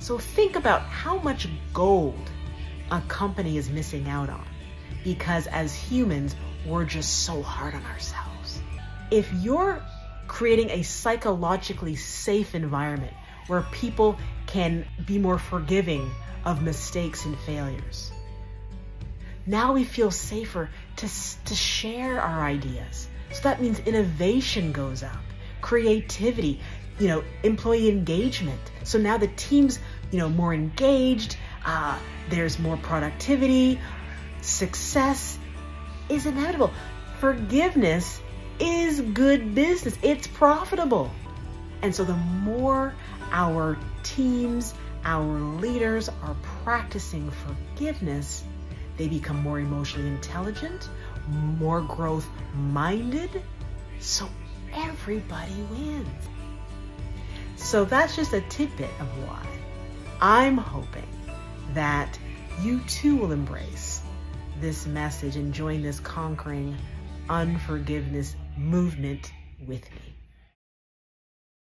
So think about how much gold a company is missing out on because as humans, we're just so hard on ourselves. If you're creating a psychologically safe environment where people can be more forgiving of mistakes and failures, now we feel safer to, to share our ideas. So that means innovation goes up, creativity, you know, employee engagement. So now the team's, you know, more engaged, uh, there's more productivity, success is inevitable. Forgiveness is good business. It's profitable. And so the more our teams, our leaders are practicing forgiveness, they become more emotionally intelligent, more growth minded. So everybody wins. So that's just a tidbit of why I'm hoping that you too will embrace this message and join this conquering unforgiveness movement with me.